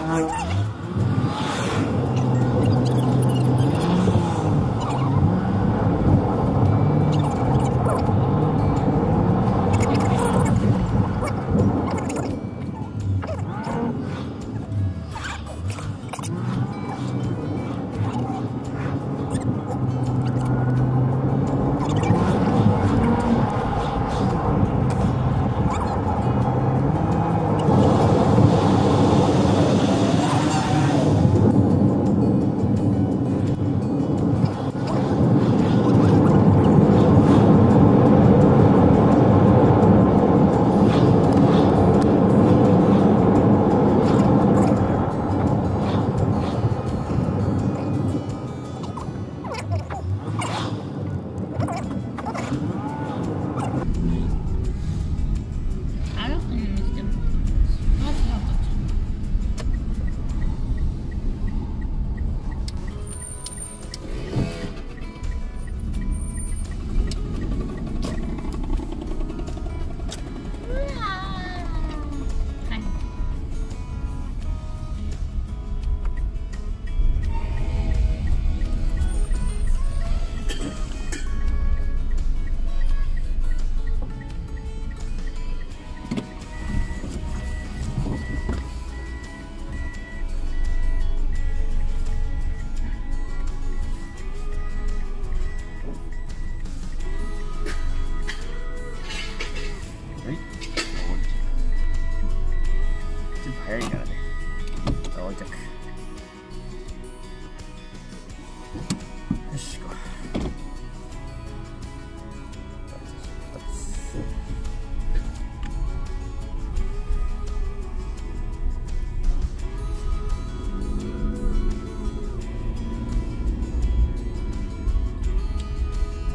I'm Oh,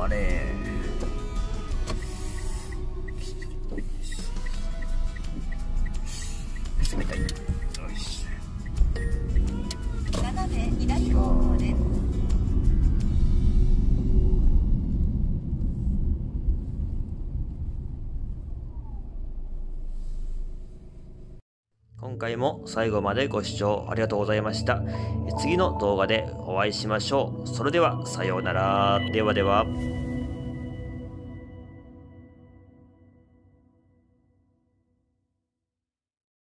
張れ。攻めたい。今回も最後までご視聴ありがとうございました。次の動画でお会いしましょう。それではさようなら。ではでは。